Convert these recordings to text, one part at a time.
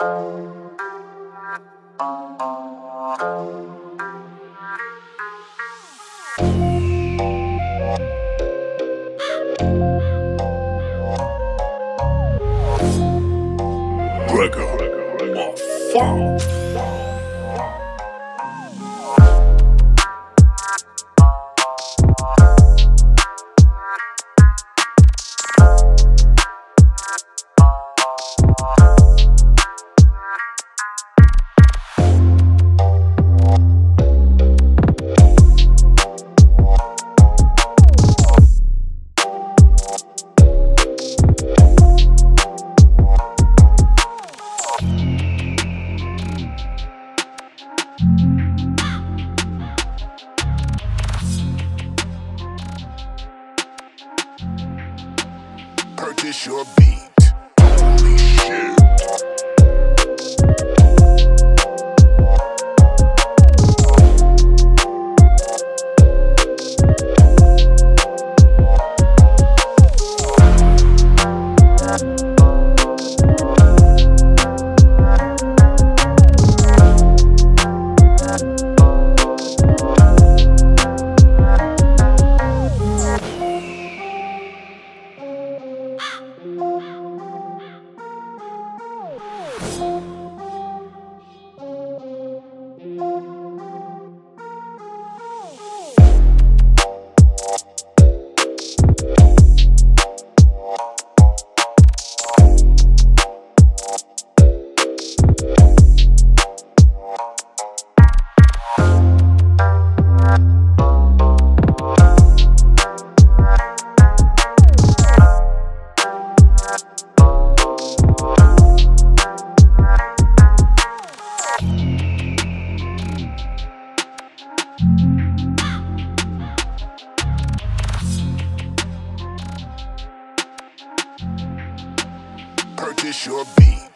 Gregor, my father. Purchase your beat. Purchase your beat.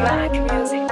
Black music.